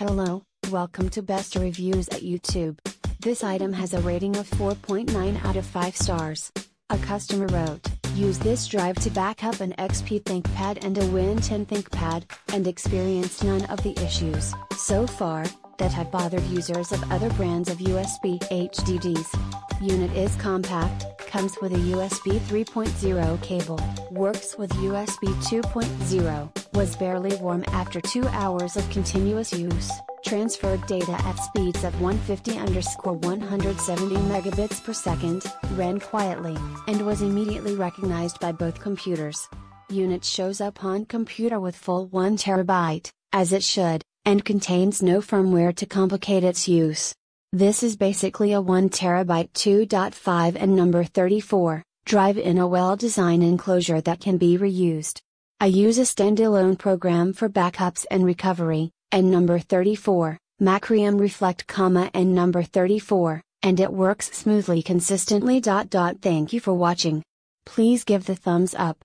Hello, welcome to Best Reviews at YouTube. This item has a rating of 4.9 out of 5 stars. A customer wrote, Use this drive to back up an XP ThinkPad and a Win 10 ThinkPad, and experienced none of the issues, so far, that have bothered users of other brands of USB HDDs. Unit is compact, comes with a USB 3.0 cable, works with USB 2.0, was barely warm after 2 hours of continuous use, transferred data at speeds of 150 underscore 170 megabits per second, ran quietly, and was immediately recognized by both computers. Unit shows up on computer with full 1 terabyte, as it should, and contains no firmware to complicate its use. This is basically a 1 terabyte 2.5 and number 34, drive in a well-designed enclosure that can be reused. I use a standalone program for backups and recovery, and number 34, Macrium Reflect, comma and number 34, and it works smoothly consistently. Thank you for watching. Please give the thumbs up.